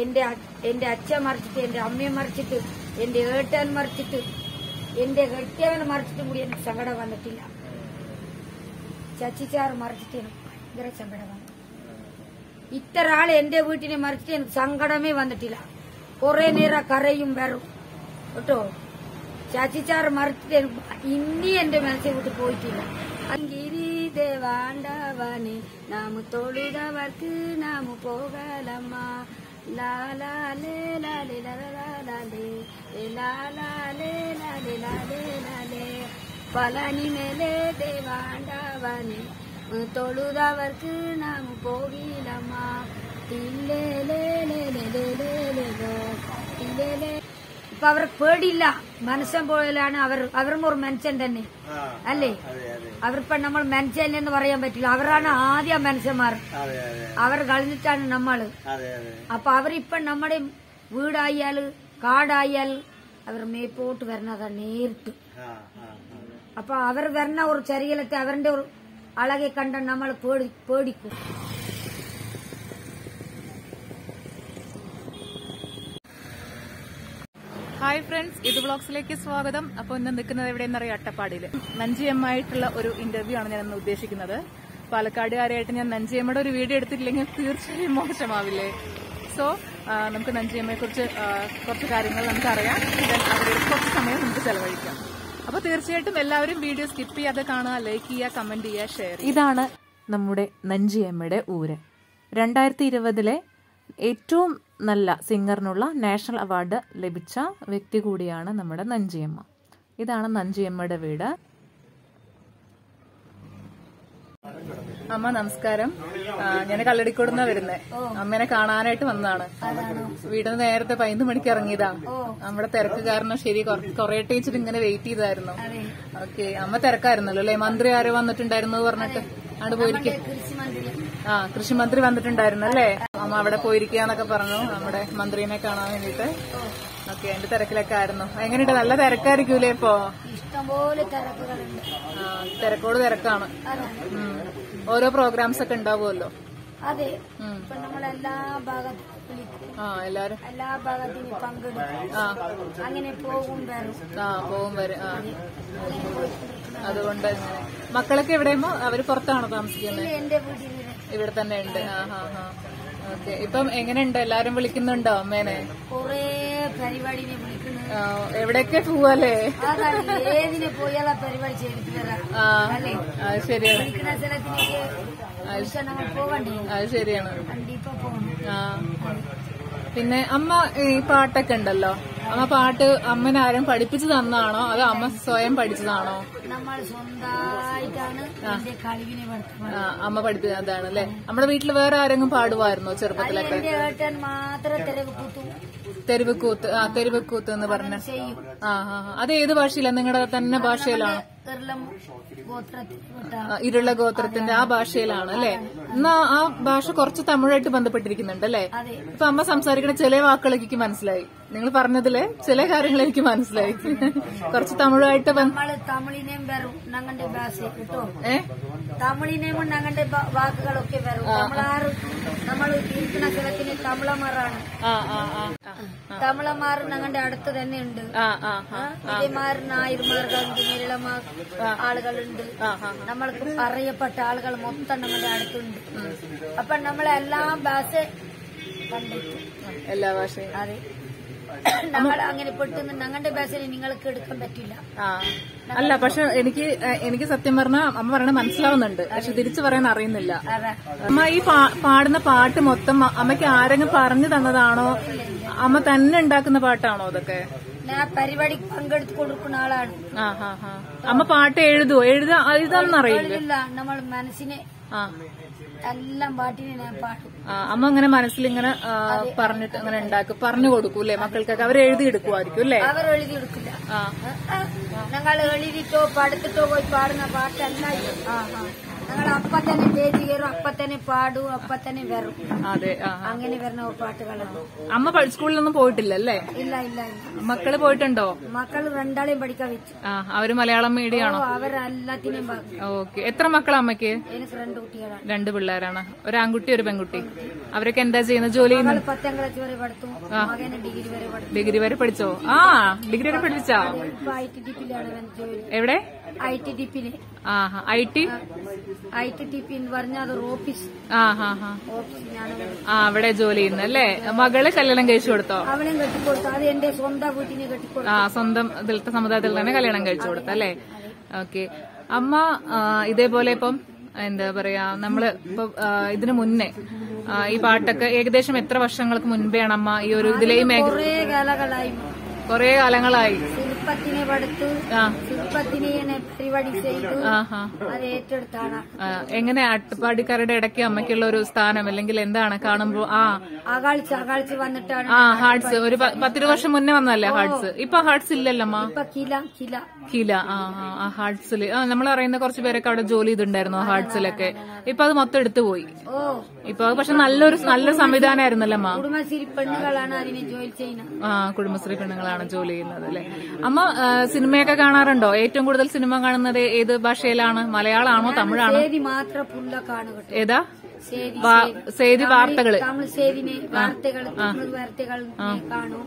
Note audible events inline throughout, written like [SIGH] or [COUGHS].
എന്റെ എന്റെ അച്ഛൻ മറിച്ചിട്ട് എന്റെ അമ്മയെ മറിച്ചിട്ട് എന്റെ ഏട്ടൻ മറിച്ചിട്ട് എന്റെ കെട്ടിയവനെ മറിച്ചിട്ടും കൂടി എനിക്ക് സങ്കടം വന്നിട്ടില്ല. ചച്ചിച്ചാറ് മറിച്ചിട്ട് എനിക്ക് ഭയങ്കര സങ്കടം വന്നു. ഇത്ര ആൾ എന്റെ വീട്ടിനെ മറിച്ചിട്ട് എനിക്ക് സങ്കടമേ വന്നിട്ടില്ല. കുറെ നേരം കരയും വരും കേട്ടോ? ചാച്ചിച്ചാറ് മറിച്ചിട്ട് എനിക്ക് ഇനി എന്റെ മനസ്സിൽ വിട്ട് പോയിട്ടില്ല. ദേവാണ്ടവനെ നാമു തൊഴുതവർക്ക് നാമു പോകലമ്മ. லா லா லே லா லே லா லா லா லே லா லா லே லா லே லா லே லா லே பழனி மேலே தேவாண்டாவனே. தொழுதவர்க்கு நாம் போகிலம்மா. இல்லை இப்போ அவர் பேடிலாம். മനുഷ്യൻ പോയാലാണ് അവർ അവരും ഒരു മനുഷ്യൻ തന്നെ. അല്ലേ? അതെ നമ്മൾ നമ്മൾ മനുഷ്യല്ലെന്ന് പറയാൻ പറ്റില്ല. അവരാണ് ആദ്യ മനുഷ്യന്മാർ. അവർ കളഞ്ഞിട്ടാണ് നമ്മൾ. അപ്പൊ അവരിപ്പ നമ്മുടെ വീടായാൽ കാടായാൽ അവർ മേപ്പോട്ട് വരണതാ നേരിട്ട്. അപ്പൊ അവർ വരണ ഒരു ചരിയലത്തെ അവരുടെ ഒരു അളകെ കണ്ട നമ്മൾ പേടി പേടിക്കും. ഹായ് ഫ്രണ്ട്സ് ഇത് ബ്ലോഗ്സിലേക്ക് സ്വാഗതം. അപ്പോൾ ഇന്ന് നിൽക്കുന്നത് എവിടെയെന്നറിയാം? അട്ടപ്പാടിയിൽ. നഞ്ചിയമ്മായിട്ടുള്ള ഒരു ഇന്റർവ്യൂ ആണ് ഞാൻ ഇന്ന് ഉദ്ദേശിക്കുന്നത്. പാലക്കാടുകാരായിട്ട് ഞാൻ നഞ്ചിയമ്മയുടെ ഒരു വീഡിയോ എടുത്തിട്ടില്ലെങ്കിൽ തീർച്ചയായും മോശമാവില്ലേ? സോ നമുക്ക് നഞ്ചിയമ്മയെ കുറിച്ച് കുറച്ച് കാര്യങ്ങൾ നമുക്കറിയാം. അവരുടെ കുറച്ച് സമയം നമുക്ക് ചെലവഴിക്കാം. അപ്പോൾ തീർച്ചയായിട്ടും എല്ലാവരും വീഡിയോ സ്കിപ്പ് ചെയ്യാതെ കാണുക ലൈക്ക് ചെയ്യുക കമന്റ് ചെയ്യുക ഷെയർ ഇതാണ് നമ്മുടെ നഞ്ചിയമ്മയുടെ ഊര്. രണ്ടായിരത്തി ഇരുപതിലെ ഏറ്റവും നല്ല സിംഗറിനുള്ള നാഷണൽ അവാർഡ് ലഭിച്ച വ്യക്തി കൂടിയാണ് നമ്മുടെ നഞ്ചിയമ്മ. ഇതാണ് നഞ്ചിയമ്മയുടെ വീട്. അമ്മ നമസ്കാരം. ഞാൻ കല്ലടിക്കോടുന്ന വരുന്നേ. അമ്മേനെ കാണാനായിട്ട് വന്നതാണ്. വീട് നേരത്തെ പതിനൊന്ന് മണിക്ക് ഇറങ്ങിയതാ. നമ്മുടെ തിരക്ക് കാരണം ശരി കൊറേ ടീച്ചർ ഇങ്ങനെ വെയിറ്റ് ചെയ്തായിരുന്നു. ഓക്കെ അമ്മ തിരക്കായിരുന്നല്ലോ അല്ലെ? മന്ത്രി ആരോ വന്നിട്ടുണ്ടായിരുന്നു പറഞ്ഞിട്ട് അങ്ങോട്ട് പോയിരിക്കും. ആ കൃഷിമന്ത്രി വന്നിട്ടുണ്ടായിരുന്നു അല്ലേ? അമ്മ അവിടെ പോയിരിക്കാന്നൊക്കെ പറഞ്ഞു. നമ്മുടെ മന്ത്രിനെ കാണാൻ വേണ്ടിട്ട് ഓക്കെ എന്റെ തിരക്കിലൊക്കെ ആയിരുന്നു. എങ്ങനെയുണ്ട്? നല്ല തിരക്കായിരിക്കൂലേ ഇപ്പോ? ഇഷ്ടംപോലെ തിരക്കുകളുണ്ട്. തിരക്കോട് തിരക്കാണ്. ഓരോ പ്രോഗ്രാംസ് ഒക്കെ ഉണ്ടാവുമല്ലോ? അതെ. ഉം. ഇപ്പൊ നമ്മൾ എല്ലാ ഭാഗത്തും ആ എല്ലാരും? എല്ലാ ഭാഗത്തിനും പങ്കെടുക്കും. ആ. അങ്ങനെ പോകും വരും. ആ പോവും വരും. ആ. അതുകൊണ്ട് മക്കളൊക്കെ എവിടെയുമ്പോ അവർ പുറത്താണോ താമസിക്കുന്നത്? ഇവിടെ തന്നെ ഉണ്ട്. ആ ഹാ ഹാ. ഓക്കെ. ഇപ്പം എങ്ങനെയുണ്ട്? എല്ലാരും വിളിക്കുന്നുണ്ടോ അമ്മേനെ? കൊറേ പരിപാടിനെ വിളിക്കുന്നു. എവിടെയൊക്കെ പോവല്ലേ? അതാണ് ഏതിനെ പോയാൽ ആ പരിപാടി ചെയ്തിട്ട് വരാം. ആ അല്ലേ? അത് ശരിയാണ്. വിളിക്കുന്ന സ്ഥലത്തിലേക്ക് വിളിച്ചാൽ നമ്മൾ പോകണ്ടേ അത് ശരിയാണ്. കണ്ടിപ്പോ പോകണം ആ. പിന്നെ അമ്മ ഈ പാട്ടൊക്കെ ഉണ്ടല്ലോ? അമ്മ പാട്ട് അമ്മനെ ആരും പഠിപ്പിച്ചു തന്നാണോ അതോ അമ്മ സ്വയം പഠിച്ചതാണോ? നമ്മൾ സ്വന്തമായിട്ടാണ് അമ്മ പഠിപ്പിച്ച അതാണ് അല്ലെ? നമ്മുടെ വീട്ടിൽ വേറെ ആരെങ്കിലും പാടുമായിരുന്നോ ചെറുപ്പത്തിലൊക്കെ? മാത്രം തെരുവുക്കൂത്ത് ആ തെരുവുക്കൂത്ത് എന്ന് പറഞ്ഞ. ആ ആ. അത് ഏത് ഭാഷയിലാണ് നിങ്ങളുടെ തന്നെ ഭാഷയിലാണ്? ഇരുള ഗോത്രത്തിന്റെ ആ ഭാഷയിലാണ് അല്ലെ? എന്നാ ആ ഭാഷ കുറച്ച് തമിഴായിട്ട് ബന്ധപ്പെട്ടിരിക്കുന്നുണ്ട് അല്ലെ? ഇപ്പൊ അമ്മ സംസാരിക്കുന്ന ചില വാക്കുകൾ എനിക്ക് മനസ്സിലായി. നിങ്ങൾ പറഞ്ഞതിൽ ചില കാര്യങ്ങൾ എനിക്ക് മനസ്സിലായി. കുറച്ച് തമിഴായിട്ട് തമിഴിനെയും വരും ഞങ്ങളുടെ ഭാഷ കേട്ടോ. തമിഴിനെയും ഞങ്ങളുടെ വാക്കുകളൊക്കെ വരും തമിഴാറ് നമ്മൾ ഇരിക്കുന്ന സ്ഥലത്തിന് തമിളമാറാണ് തമിളമാർ ഞങ്ങളുടെ അടുത്ത് തന്നെ ഉണ്ട് ആ ആ ആ ഇതേമാർ നായർമാർ ഗംഗിമേളമാർ ആളുകളുണ്ട്. നമ്മൾക്ക് അറിയപ്പെട്ട ആളുകൾ മൊത്തം നമ്മുടെ അടുത്തുണ്ട്. അപ്പൊ നമ്മളെല്ലാം ഭാഷ എല്ലാ ഭാഷയും. അതെ. [COUGHS] നമ്മൾ അങ്ങനെ പെട്ടെന്ന് ഞങ്ങളുടെ ഭാഷയിൽ നിങ്ങൾക്ക് എടുക്കാൻ പറ്റില്ല. ആ. അല്ല പക്ഷെ എനിക്ക് എനിക്ക് സത്യം പറഞ്ഞ അമ്മ പറയണ മനസ്സിലാവുന്നുണ്ട്. പക്ഷെ തിരിച്ചു പറയാൻ അറിയുന്നില്ല. അമ്മ ഈ പാടുന്ന പാട്ട് മൊത്തം അമ്മയ്ക്ക് ആരെങ്കിലും പറഞ്ഞു തന്നതാണോ? അമ്മ തന്നെ ഉണ്ടാക്കുന്ന പാട്ടാണോ അതൊക്കെ? ഞാൻ പരിപാടിക്ക് പങ്കെടുത്ത് കൊടുക്കുന്ന ആളാണ്. അമ്മ പാട്ട് എഴുതുവോ? എഴുതാ എഴുതാന്നറിയില്ല? ഇല്ല നമ്മൾ മനസ്സിനെ ആ. എല്ലാം പാട്ടിനെ ഞാൻ പാടും. ആ, അമ്മ അങ്ങനെ മനസ്സിൽ ഇങ്ങനെ പറഞ്ഞിട്ട് അങ്ങനെ ഉണ്ടാക്കും. പറഞ്ഞു കൊടുക്കും അല്ലേ? മക്കൾക്കൊക്കെ അവർ എഴുതി എടുക്കുമായിരിക്കും അല്ലേ? അവർ എഴുതി എടുക്കില്ല. ഞങ്ങൾ എഴുതിട്ടോ പടുത്തിട്ടോ പോയി പാടുന്ന പാട്ടല്ല ഞങ്ങൾ അപ്പൊ തന്നെ സ്റ്റേജ് കയറും അപ്പൊ തന്നെ പാടും അപ്പൊ തന്നെ വരും അതെ. അങ്ങനെ വരുന്ന പാട്ടുകളാണ്. അമ്മ സ്കൂളിലൊന്നും പോയിട്ടില്ലല്ലേ ഇല്ല ഇല്ല മക്കൾ പോയിട്ടുണ്ടോ? മക്കൾ രണ്ടാളെയും പഠിക്കാൻ വെച്ചു. അവർ മലയാളം മീഡിയം ആണോ? അവരെല്ലാത്തിനെയും ഓക്കെ. എത്ര മക്കളാ അമ്മയ്ക്ക്? എനിക്ക് രണ്ട് കുട്ടികളാണ്. രണ്ട് പിള്ളേരാണ്. ഒരു ആൺകുട്ടി ഒരു പെൺകുട്ടി. അവരൊക്കെ എന്താ ചെയ്യുന്നത് ജോലി പത്താം ക്ലാസ് വരെ പഠിത്തു. ഡിഗ്രി വരെ പഠിത്തു. ഡിഗ്രി വരെ പഠിച്ചോ? ആ ഡിഗ്രി വരെ പഠിച്ചാ ഇപ്പൊ ഐ ടി ഡി എവിടെ I T? I T D P എന്ന് പറഞ്ഞാൽ അതൊരു ഓഫീസ്. ആ ഹാ ഹാ ആ അവിടെ ജോലി ചെയ്യുന്നത് അല്ലേ? മകൾ കല്യാണം കഴിച്ചു കൊടുത്തോ? അവനെ കെട്ടിക്കൊടുത്തു. അത് എന്റെ സ്വന്തം വീട്ടിനെ കെട്ടിക്കൊടുത്തു. ആ സ്വന്തം ഇതിലത്തെ സമുദായത്തിൽ തന്നെ കല്യാണം കഴിച്ചു കൊടുത്തു അല്ലേ? ഓക്കെ. അമ്മ ഇതേപോലെ ഇപ്പം എന്താ പറയാ നമ്മൾ ഇപ്പൊ ഇതിനു മുന്നേ ഈ പാട്ടൊക്കെ ഏകദേശം എത്ര വർഷങ്ങൾക്ക് മുൻപെയാണ് അമ്മ ഈ ഒരു ഇതിലെ കുറെ കാലങ്ങളായി. കുറെ കാലങ്ങളായി. ശില്പത്തിനെ പഠിത്തു. പത്തിനെ പരിപാടി ചെയ്തു. അത് ഏറ്റെടുത്താണ്. എങ്ങനെ അട്ടുപാടിക്കാരുടെ ഇടയ്ക്ക് അമ്മയ്ക്കുള്ള ഒരു സ്ഥാനം അല്ലെങ്കിൽ എന്താണ് കാണുമ്പോ? ആ. അകാഴ്ച അകാളിച്ച് വന്നിട്ടാണ് ആ ഹാർട്സ് ഒരു പത്തിരു വർഷം മുന്നേ വന്നല്ലേ ഹാർട്സ് ഇപ്പൊ ഹാർട്സ് ഇല്ലല്ലോ അമ്മ കില കില. കില. ആ ആ, ഹാർട്സിൽ ആ നമ്മൾ അറിയുന്ന കുറച്ച് പേരൊക്കെ അവിടെ ജോലി ചെയ്തിട്ടുണ്ടായിരുന്നു ആ ഹാർട്സിലൊക്കെ ഇപ്പൊ അത് മൊത്തം എടുത്തു പോയി. ഇപ്പൊ പക്ഷെ നല്ലൊരു നല്ല സംവിധാനമായിരുന്നല്ലോ അമ്മ കുടുംബശ്രീ പെണ്ണുങ്ങളാണ് അതിനെ ജോലി ചെയ്യുന്നത്. ആ കുടുംബശ്രീ പെണ്ണുങ്ങളാണ് ജോലി ചെയ്യുന്നത് അല്ലെ? അമ്മ ആ, സിനിമയൊക്കെ കാണാറുണ്ടോ? ഏറ്റവും കൂടുതൽ സിനിമ കാണുന്നത് ഏത് ഭാഷയിലാണ്? മലയാളമാണോ തമിഴാണോ? ഏതാ? സേതി വാർത്തകൾ. തമിഴ് സേതിനെ വാർത്തകൾ തമിഴ് വാർത്തകൾ കാണൂ.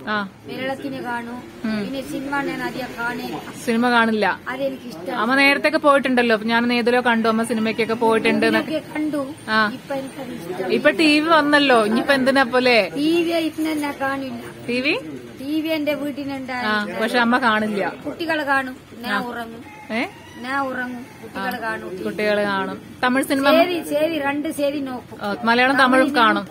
മലയാളത്തിനെ കാണൂ. പിന്നെ സിനിമ ഞാൻ അധികം കാണേ സിനിമ കാണില്ല. അമ്മ നേരത്തെ ഒക്കെ പോയിട്ടുണ്ടല്ലോ ഞാൻ ഏതിലോ കണ്ടു അമ്മ സിനിമയ്ക്കൊക്കെ പോയിട്ടുണ്ട്. കണ്ടു. ഇപ്പൊ ടി വി വന്നല്ലോ. ഇനിയിപ്പോ എന്തിനാ പോലെ? ടി വി കാണില്ല ടി വി? ടി വി എന്റെ വീട്ടിനുണ്ടായി പക്ഷെ അമ്മ കാണില്ല. കുട്ടികളെ കാണും. ഞാൻ ഉറങ്ങും. ഞാൻ ഉറങ്ങും. കുട്ടികളെ കാണും. കുട്ടികൾ കാണും. തമിഴ് സിനിമ ശരി ശരി രണ്ട് ശരി നോക്കും. മലയാളം തമിഴും കാണും.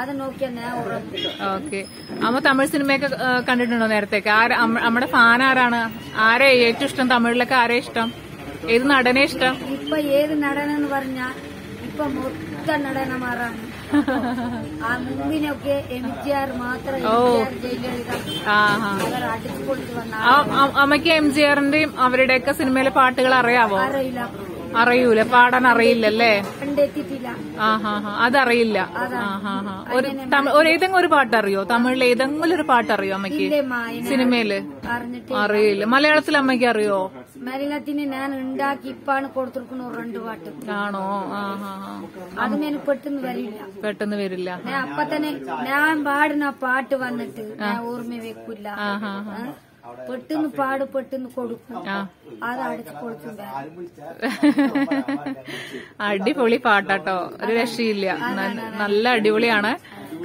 അത് നോക്കിയാ ഞാൻ ഉറങ്ങും. ഓക്കെ. അമ്മ തമിഴ് സിനിമയൊക്കെ കണ്ടിട്ടുണ്ടോ നേരത്തേക്ക് നമ്മുടെ ഫാൻ ആരാണ്? ആരെ ഏറ്റവും ഇഷ്ടം? തമിഴിലൊക്കെ ആരെ ഇഷ്ടം? ഏത് നടനെ ഇഷ്ടം? ഇപ്പൊ ഏത് നടനെന്ന് പറഞ്ഞാ ഇപ്പൊ മൊത്ത നടനമാറാണ് ആ മുമ്പിനൊക്കെ എം ജി ആർ മാത്രം അമ്മയ്ക്ക് എം ജി ആറിന്റെയും അവരുടെയൊക്കെ സിനിമയിലെ പാട്ടുകൾ അറിയാവോ? അറിയില്ല. അറിയൂല. പാടാൻ അറിയില്ലല്ലേ? അതറിയില്ല. ഒരു ഒരു ഏതെങ്കിലും ഒരു പാട്ട് അറിയോ തമിഴിൽ ഏതെങ്കിലും ഒരു പാട്ട് അറിയോ അമ്മയ്ക്ക് സിനിമയിൽ? അറിയില്ല. മലയാളത്തിൽ അമ്മയ്ക്ക് അറിയോ? മലയാളത്തിന് ഞാൻ ഉണ്ടാക്കി ഇപ്പാണ് കൊടുത്തിരിക്കുന്ന രണ്ട് പാട്ട്. ആണോ? അതും പെട്ടെന്ന് വരില്ല. പെട്ടെന്ന് വരില്ല. അപ്പൊ തന്നെ ഞാൻ പാടുന്ന പാട്ട് വന്നിട്ട് ഞാൻ ഓർമ്മ വെക്കില്ല? പെട്ടെന്ന് പാട് പെട്ടെന്ന് കൊടുക്കും. അത് അടിച്ചു കൊടുക്കും [LAUGHS] അടിപൊളി പാട്ടാട്ടോ. ഒരു രക്ഷയില്ല. നല്ല അടിപൊളിയാണ്.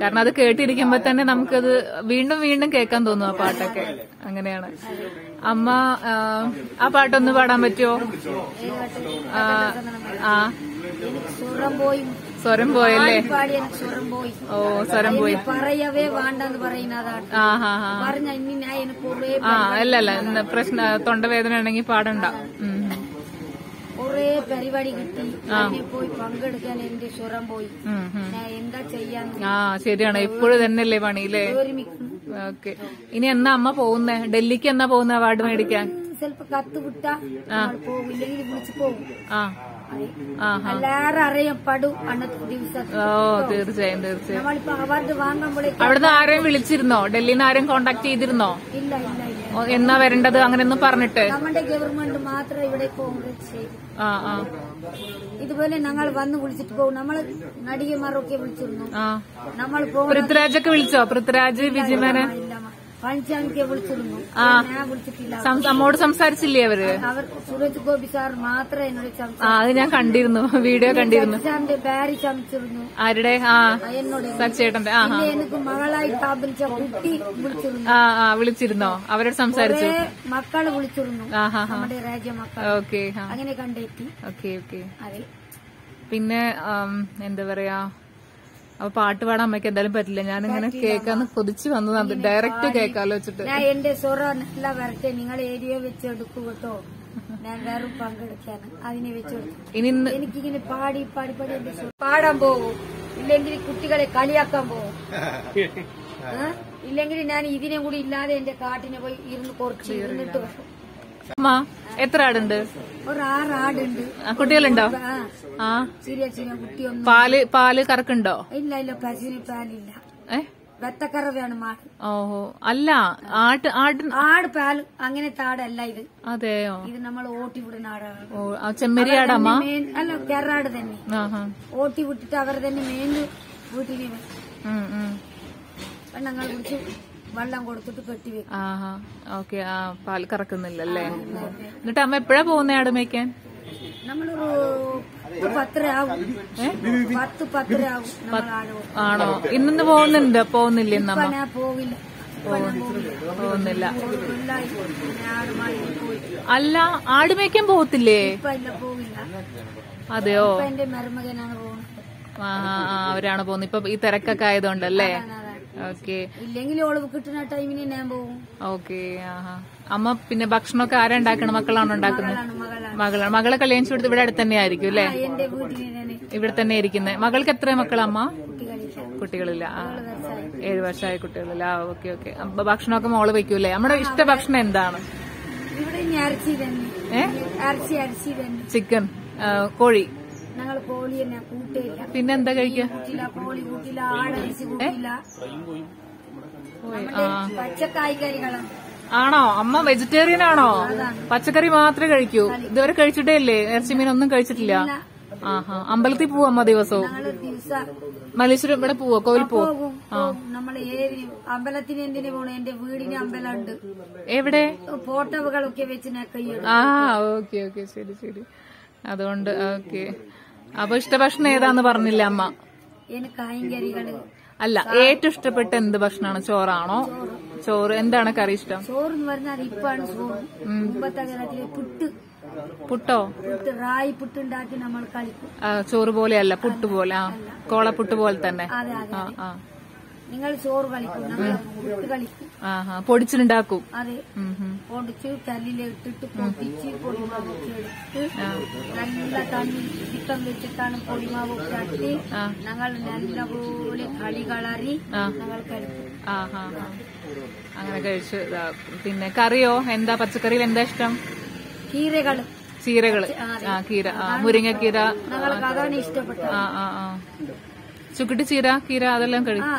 കാരണം അത് കേട്ടിരിക്കുമ്പോ തന്നെ നമുക്കത് വീണ്ടും വീണ്ടും കേൾക്കാൻ തോന്നും ആ പാട്ടൊക്കെ. അങ്ങനെയാണ്. അമ്മ ആ, പാട്ടൊന്ന് പാടാൻ പറ്റുമോ? ആ ആ. പോയി. സ്വരം പോയല്ലേ? സ്വരം പോയി. ഓ സ്വരം പോയി. പറയവേ വേണ്ടെന്ന് പറയുന്നതാണ് ആ ഹാ ഹാ. പറഞ്ഞ ഇനി ഞാൻ എനിക്ക് കുറേ ആ അല്ല അല്ല. പ്രശ്ന തൊണ്ടവേദന ഉണ്ടെങ്കിൽ പാടണ്ട. കൊറേ പരിപാടി കിട്ടി. പോയി പങ്കെടുക്കാൻ എന്റെ സ്വരം പോയി. ഞാൻ എന്താ ചെയ്യാൻ ആ ശരിയാണ്. ഇപ്പോഴും തന്നെയല്ലേ പണിയില്ലേ ഓക്കെ. ഇനി എന്നാ അമ്മ പോകുന്നേ? ഡൽഹിക്ക് എന്നാ പോകുന്ന അവാർഡ് മേടിക്കാൻ? ചിലപ്പോ കത്ത് വിട്ടാ നമ്മൾ പോകും. ഇല്ലെങ്കിൽ വിളിച്ചു പോകും. ആ. പടു അന്നത്തെ ദിവസം. ഓ തീർച്ചയായും തീർച്ചയായും. നമ്മളിപ്പോ അവാർഡ് വാങ്ങുമ്പോഴേക്കും അവിടുന്ന് ആരെയും വിളിച്ചിരുന്നോ? ഡൽഹിയിൽ നിന്ന് ആരെയും കോണ്ടാക്ട് ചെയ്തിരുന്നോ? ഇല്ല ഇല്ല എന്നാ വരേണ്ടത് അങ്ങനെയൊന്നും പറഞ്ഞിട്ട്? നമ്മുടെ ഗവൺമെന്റ് മാത്രം ഇവിടെ കോൺഗ്രസ് ആ ആ. ഇതുപോലെ ഞങ്ങൾ വന്ന് വിളിച്ചിട്ട് പോകും. നമ്മൾ നടികമാരൊക്കെ വിളിച്ചിരുന്നു. നമ്മൾ പൃഥ്വിരാജൊക്കെ വിളിച്ചോ? പൃഥ്വിരാജ് വിജിമേനെ? പഞ്ചാമിക്കെ വിളിച്ചിരുന്നു. ഞാൻ വിളിച്ചിട്ടില്ല. നമ്മോട് സംസാരിച്ചില്ലേ അവർ? അവർ സുരേഷ് ഗോപി സാർ മാത്രമേ എന്നോട് അത് ഞാൻ കണ്ടിരുന്നു. വീഡിയോ കണ്ടിരുന്നു. ആരുടെ? ആ എന്നോട്. സച്ചേട്ടന്റെ ആ എനിക്ക് മകളായി സ്ഥാപിച്ച കുട്ടി വിളിച്ചിരുന്നു. ആ ആ വിളിച്ചിരുന്നോ? അവരോട് സംസാരിച്ചു. മക്കൾ മക്കൾ വിളിച്ചിരുന്നു. നമ്മുടെ ഓക്കെ അങ്ങനെ കണ്ടെത്തി. Okay okay. അതെ. പിന്നെ എന്താ പറയാ? അപ്പൊ പാട്ട് പാടാൻ അമ്മയ്ക്ക് എന്തായാലും പറ്റില്ല. ഞാനിങ്ങനെ കേൾക്കാന്ന് കൊതിച്ച് വന്നതാണ് ഡയറക്റ്റ് കേൾക്കാലോ വെച്ചിട്ട്. ഞാൻ എന്റെ സ്വറ നല്ല വരട്ടെ. നിങ്ങൾ ഏരിയ വെച്ച് എടുക്കൂ കേട്ടോ. ഞാൻ വേറെ പങ്കെടുക്കാണ് അതിനെ വെച്ച് ഇനി എനിക്കിങ്ങനെ പാടി പാടി പാടി പാടാൻ പോകും ഇല്ലെങ്കിൽ കുട്ടികളെ കളിയാക്കാൻ പോകും? [LAUGHS] ഇല്ലെങ്കിൽ ഞാൻ ഇതിനെ കൂടി ഇല്ലാതെ എന്റെ കാട്ടിനെ പോയി ഇരുന്ന് കുറച്ച് ഇരുന്നിട്ട് വരും. അമ്മ എത്ര ആടുണ്ട്? കുട്ടികളുണ്ടോ? ആ. ആ. ചെറിയ ചെറിയ കുട്ടിയൊന്നും പാൽ പാൽ കറക്കുണ്ടോ ഇല്ല ഇല്ല പശുവിന് പാലില്ല. ഏ? വെത്തക്കറവയാണ് മാട് ഓഹോ. അല്ല ആട്ട് ആട് ആട് പാൽ അങ്ങനത്തെ ആടല്ല ഇത്. അതെയോ? ഇത് നമ്മൾ ഓട്ടി വിടുന്ന ആടാണ് ഓ ആ ചെമ്മരി ആടമ്മ അല്ല കെറാട് തന്നെ. ഓട്ടി വിട്ടിട്ട് അവർ തന്നെ മെയിൻ വീട്ടിൽ ഉം, കുറിച്ച് കുടിച്ച് വെള്ളം കൊടുത്തിട്ട് കെട്ടിവെക്കും ആഹാ. ഓക്കെ ആ പാൽ കറക്കുന്നില്ലല്ലേ? എന്നിട്ട് അമ്മ എപ്പോഴാ പോകുന്നേ ആട് മേയ്ക്കാൻ? നമ്മളൊരു പത്ത് പത്തര ആവും. പത്ത് പത്തര ആവും നമ്മൾ ആട് കൊടുക്കും. ആണോ? ഇന്നിന്ന് പോകുന്നുണ്ട്? പോകുന്നില്ല ഇന്ന് പോവില്ല. പോകില്ല പോകുന്നില്ല. അല്ല ആട് മേയ്ക്കാൻ പോകത്തില്ലേ അതെയോ? എന്റെ മരുമകനാണ് പോകുന്നത്. ആ അവരാണ് പോകുന്നത്. ഇപ്പൊ ഈ തിരക്കൊക്കെ ആയതുകൊണ്ടല്ലേ. ഓക്കെ ഇല്ലെങ്കിൽ ഓൾ കിട്ടുന്ന ടൈമിന് ഞാൻ പോകും ഓക്കെ ആഹാ. അമ്മ പിന്നെ ഭക്ഷണമൊക്കെ ആരാ ഉണ്ടാക്കണം മക്കളാണോ ഉണ്ടാക്കുന്നത്? മകളാണ്. മകളെ കല്യാണിച്ചു കൊടുത്ത് ഇവിടെ അടുത്ത് തന്നെ ആയിരിക്കും അല്ലേ? ഇവിടെ തന്നെ ഇരിക്കുന്നത്. മകൾക്ക് എത്ര മക്കളമ്മ കുട്ടികളില്ല. ഏഴ് വർഷമായ കുട്ടികളില്ല. ആ ഓക്കെ ഓക്കെ അപ്പൊ ഭക്ഷണമൊക്കെ മോൾ വെക്കൂലേ നമ്മുടെ ഇഷ്ട ഭക്ഷണം എന്താണ്? ചിക്കൻ കോഴി. ഞങ്ങൾ കോഴി തന്നെ കൂട്ടില്ല പിന്നെ കഴിക്കുക കൂട്ടില്ല കോഴി കൂട്ടില്ല ആടരച്ചി കൂട്ടില്ല. ആ. നമ്മുടെ പച്ചക്കായ്കറികളാണ് ആണോ? അമ്മ വെജിറ്റേറിയൻ ആണോ? പച്ചക്കറി മാത്രമേ കഴിക്കൂ. ഇതുവരെ കഴിച്ചിട്ടേ ഇല്ലേ? ഇറച്ചി മീൻ ഒന്നും കഴിച്ചിട്ടില്ല ആഹാ. അമ്പലത്തിൽ പോവും അമ്മ ദിവസവും. മലേശ്വരം ഇവിടെ പോവോ കോവിൽ പോവോ. നമ്മൾ അമ്പലത്തിന് എന്തിനു പോണു? എന്റെ വീടിന് അമ്പലമുണ്ട്. എവിടെ? ഫോട്ടോകളൊക്കെ വെച്ച് ആ ഓക്കെ ഓക്കെ. ശരി ശരി. അതുകൊണ്ട് ഓക്കെ. അപ്പൊ ഇഷ്ടഭക്ഷണം ഏതാന്ന് പറഞ്ഞില്ല അമ്മ? അല്ല ഏറ്റവും ഇഷ്ടപ്പെട്ട എന്ത് ഭക്ഷണമാണ് ചോറാണോ? ചോറ്. എന്താണ് കറി ഇഷ്ടം? ചോറ് എന്ന് പറഞ്ഞാൽ ഇപ്പാണ് ചോറ്. പുട്ട്. പുട്ടോ? റായി പുട്ട്ണ്ടാക്കി നമ്മൾ കളിക്കും. ചോറ് പോലെയല്ല പുട്ട് പോലെ. ആ കോളപ്പുട്ട് പോലെ തന്നെ. ആ ആ. നിങ്ങൾ ചോറ് കളിക്കും നമ്മൾ പുട്ട് കളിക്കും ആഹാ പൊടിച്ചിട്ടുണ്ടാക്കും. അതെ. പൊടിച്ച് കല്ലിൽ പൊടിച്ച് കല്ലിലിട്ടിട്ട് പൊടിച്ച് പൊടിമാവ് എടുത്ത് നല്ല തണ്ണി ചിക്കൻ വെച്ചിട്ടാണ് പൊടിമാവ് കട്ടി ഞങ്ങൾ നല്ല ഞങ്ങൾ നല്ലപോലെ കളി കളറി ഞങ്ങൾ അങ്ങനെ കഴിച്ചു. പിന്നെ കറിയോ? എന്താ? പച്ചക്കറിയിൽ എന്താ ഇഷ്ടം? കീരകൾ. ചീരകൾ. ആ കീര. ആ മുരിങ്ങക്കീര. അതാണ് ഇഷ്ടപ്പെട്ടത്. ആ ആ ആ. ചുക്കിട്ടി ചീര കീര അതെല്ലാം കഴിക്കും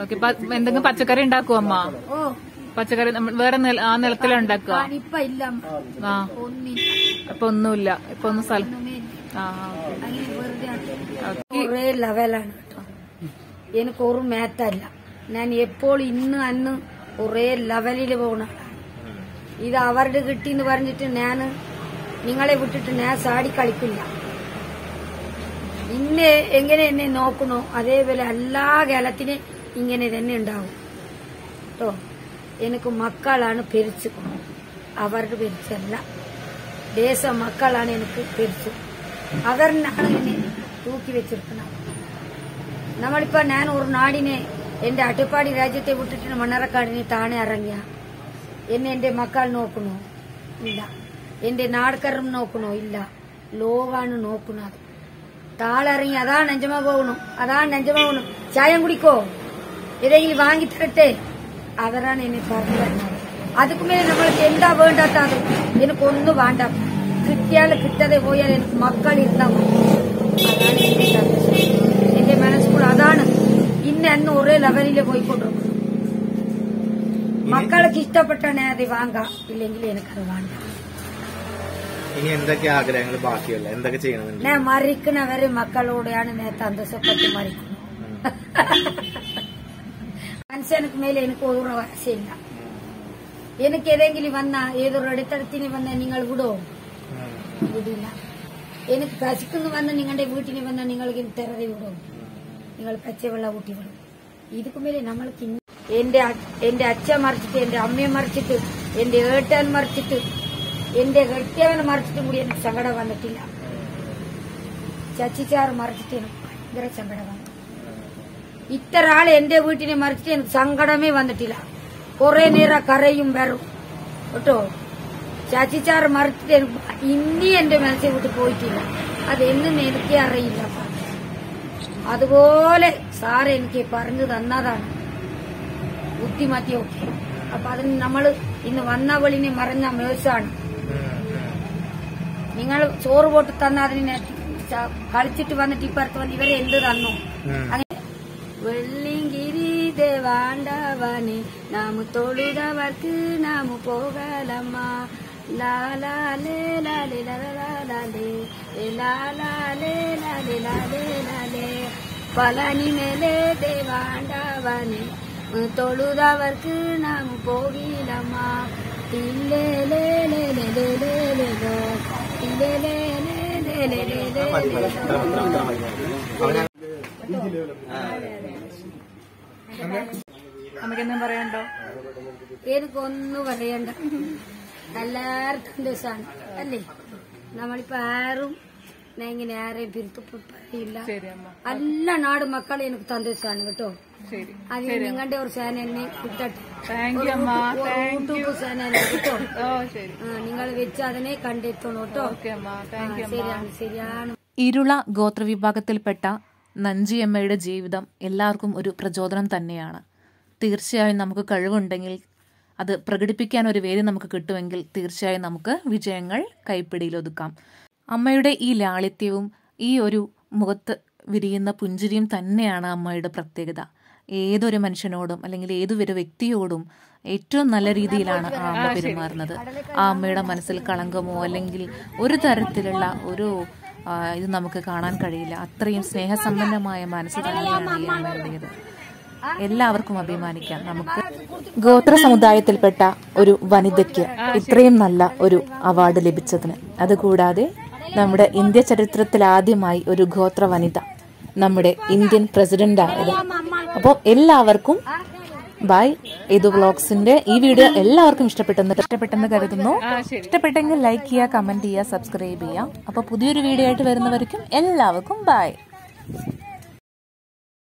ഓക്കെ എന്തെങ്കിലും പച്ചക്കറി ഉണ്ടാക്കും അമ്മ? പച്ചക്കറി വേറെ ആ നിലത്തിലാ ഉണ്ടാക്കുക? ആ. ഇപ്പൊ ഒന്നുമില്ല. ഇപ്പൊ ഒന്ന് സ്ഥലം ആ. ലെവലാണ് കേട്ടോ എനിക്ക് ഒരു മേത്തല്ല ഞാൻ എപ്പോൾ ഇന്ന് അന്ന് കൊറേ ലെവലിൽ പോകണ ഇത് അവരുടെ കിട്ടിന്ന് പറഞ്ഞിട്ട് ഞാൻ നിങ്ങളെ വിട്ടിട്ട് ഞാൻ സാടി കളിക്കില്ല. ഇന്നെ എങ്ങനെ എന്നെ നോക്കുന്നു അതേപോലെ എല്ലാ കാലത്തിനും ഇങ്ങനെ തന്നെ ഉണ്ടാവും. കേട്ടോ എനിക്ക് മക്കളാണ് പെരിച്ചു അവരുടെ പെരിച്ചല്ല ദേശ മക്കളാണ് എനിക്ക് പെരിച്ചു അവരിനാണ് എന്നെ തൂക്കി വെച്ചിരിക്കുന്നത്. നമ്മളിപ്പോ ഞാൻ ഒരു നാടിനെ എന്റെ അട്ടിപ്പാടി രാജ്യത്തെ വിട്ടിട്ട് മണ്ണറക്കാടിനെ താണെ ഇറങ്ങിയ. എന്നെ എന്റെ മക്കൾ നോക്കണോ? ഇല്ല. എന്റെ നാടക്കാരും നോക്കണോ? ഇല്ല. ലോകാണ് നോക്കുന്നത്. അതാണ് നെഞ്ചമ പോകണം അതാണ് നെഞ്ചമ പോകണം ചായം കുടിക്കോ? ഏതെങ്കിലും വാങ്ങിത്തരട്ടെ അവരാണ് എന്നെ പറഞ്ഞു തരുന്നത് അതുക്ക് മേലെ നമ്മൾക്ക് എന്താ വേണ്ടാത്തത്? എനിക്കൊന്നും വേണ്ട. കിട്ടിയാൽ കിട്ടാതെ പോയാൽ എനിക്ക് മക്കൾ ഇരുന്നാൽ മതി. അതാണ് എന്റെ മനസ്സുകൂടെ അതാണ് ഇന്ന് അന്ന് ഒരേ ലെവലിൽ പോയിക്കൊണ്ടിരിക്കും മക്കൾക്ക് ഇഷ്ടപ്പെട്ടാണ് അത് വാങ്ങാം. ഇല്ലെങ്കിൽ എനിക്കത് വേണ്ട. ഇനി എന്തൊക്കെ ആഗ്രഹങ്ങൾ ബാക്കിയല്ല എന്തൊക്കെ ചെയ്യണമെന്നുണ്ട്? ഞാൻ മരിക്കുന്നവരെ മക്കളോടെയാണ് നേരത്തെ അന്തസ്സപ്പെട്ട് മരിക്കുന്നത്. മനുഷ്യനക്ക് മേലെ എനിക്ക് ഒരു വശമില്ല എനിക്ക് ഏതെങ്കിലും വന്ന ഏതൊരു അടുത്തടുത്തിന് വന്ന നിങ്ങൾ വിടോ? വിടില്ല. എനിക്ക് പശുക്കുന്നു വന്ന നിങ്ങളുടെ വീട്ടിന് വന്ന നിങ്ങൾക്ക് തെററി വിടും? നിങ്ങൾ പച്ചവെള്ള ഊട്ടി വിടും. ഇതുക്ക് മേലെ നമ്മൾക്ക് എന്റെ എന്റെ അച്ഛൻ മറിച്ചിട്ട് എന്റെ അമ്മയെ മറിച്ചിട്ട് എന്റെ ഏട്ടൻ മറിച്ചിട്ട് എന്റെ കെട്ടിയവനെ മറിച്ചിട്ടും കൂടി എനിക്ക് സങ്കടം വന്നിട്ടില്ല. ചച്ചിച്ചാറ് മറിച്ചിട്ട് ഭയങ്കര സങ്കടം വന്നു. ഇത്ര ആൾ എന്റെ വീട്ടിനെ മറിച്ചിട്ട് എനിക്ക് സങ്കടമേ വന്നിട്ടില്ല. കുറെ നേരം കരയും വരും കേട്ടോ? ചാച്ചിച്ചാറ് മറിച്ചിട്ട് എനിക്ക് ഇനി എന്റെ മനസ്സിൽ വിട്ട് പോയിട്ടില്ല. അതെന്നും എനിക്ക് അറിയില്ല അതുപോലെ സാറ് എനിക്ക് പറഞ്ഞു തന്നതാണ്. ബുദ്ധിമതിയൊക്കെ. അപ്പൊ അതിന് നമ്മൾ ഇന്ന് വന്ന വെളിനെ മറഞ്ഞ മേഴ്സാണ് നിങ്ങൾ ചോറ് പോട്ട് തന്ന അതിനെ ച- കളിച്ചിട്ട് വന്നിട്ട് ഇപ്പുറത്ത് വന്ന് ഇവരെ എന്ത് തന്നു? അങ്ങനെ വെള്ളിങ്കിരി ദേവാണ്ടവനെ നാം തൊഴുതവർക്ക് നാം പോകലമ്മ. ലാലാലേ ലാലേ ലാലാലേ ലാലാലേ ലാലേ ലാലേ ലാലേ പളനി മേലെ ദേവാണ്ടവനെ തൊഴുതവർക്ക് നാം പോകിലമ്മ. തില്ലേ ലേ ലേ ലേ ലേ ലേ. നമുക്കെന്നും പറയണ്ടോ? എനിക്കൊന്നും പറയണ്ട. എല്ലാവർക്കും ദിവസമാണ് അല്ലേ? നമ്മളിപ്പോ ആരും நான் இங்கே யாரையும் பிரித்து இல்ல எல்லா நாடு மக்கள் எனக்கு தந்துச்சானு നിങ്ങളുടെ ഒരു ചാനലിനെ കിട്ടട്ടെ കിട്ടോ നിങ്ങൾ വെച്ച് അതിനെ കണ്ടെത്തണം കേട്ടോ. ശരിയാണ് ശരിയാണ്. ഇരുള ഗോത്രവിഭാഗത്തിൽപ്പെട്ട നഞ്ചിയമ്മയുടെ ജീവിതം എല്ലാവർക്കും ഒരു പ്രചോദനം തന്നെയാണ്. തീർച്ചയായും നമുക്ക് കഴിവുണ്ടെങ്കിൽ അത് പ്രകടിപ്പിക്കാൻ ഒരു വേദി നമുക്ക് കിട്ടുമെങ്കിൽ തീർച്ചയായും നമുക്ക് വിജയങ്ങൾ കൈപ്പിടിയിലൊതുക്കാം അമ്മയുടെ ഈ ലാളിത്യവും ഈ ഒരു മുഖത്ത് വിരിയുന്ന പുഞ്ചിരിയും തന്നെയാണ് അമ്മയുടെ പ്രത്യേകത. ഏതൊരു മനുഷ്യനോടും അല്ലെങ്കിൽ ഏതൊരു വ്യക്തിയോടും ഏറ്റവും നല്ല രീതിയിലാണ് ആ അമ്മ പെരുമാറുന്നത്. ആ അമ്മയുടെ മനസ്സിൽ കളങ്കമോ അല്ലെങ്കിൽ ഒരു തരത്തിലുള്ള ഒരു ഇത് നമുക്ക് കാണാൻ കഴിയില്ല. അത്രയും സ്നേഹസമ്പന്നമായ മനസ്സ് തന്നെയാണ് ഈ അമ്മയുടേത് എല്ലാവർക്കും അഭിമാനിക്കാം. നമുക്ക് ഗോത്ര സമുദായത്തിൽപ്പെട്ട ഒരു വനിതയ്ക്ക് ഇത്രയും നല്ല ഒരു അവാർഡ് ലഭിച്ചതിന്. അതുകൂടാതെ നമ്മുടെ ഇന്ത്യ ചരിത്രത്തിൽ ആദ്യമായി ഒരു ഗോത്ര വനിത നമ്മുടെ ഇന്ത്യൻ പ്രസിഡന്റ് ആയത്. അപ്പോൾ എല്ലാവർക്കും ബൈ. ഇത് വ്ളോഗ്സിന്റെ ഈ വീഡിയോ എല്ലാവർക്കും ഇഷ്ടപ്പെട്ടെന്ന് ഇഷ്ടപ്പെട്ടെന്ന് കരുതുന്നു. ഇഷ്ടപ്പെട്ടെങ്കിൽ ലൈക്ക് ചെയ്യുക കമന്റ് ചെയ്യുക സബ്സ്ക്രൈബ് ചെയ്യുക. അപ്പോൾ പുതിയൊരു വീഡിയോ ആയിട്ട് വരുന്നവർക്കും എല്ലാവർക്കും ബൈ.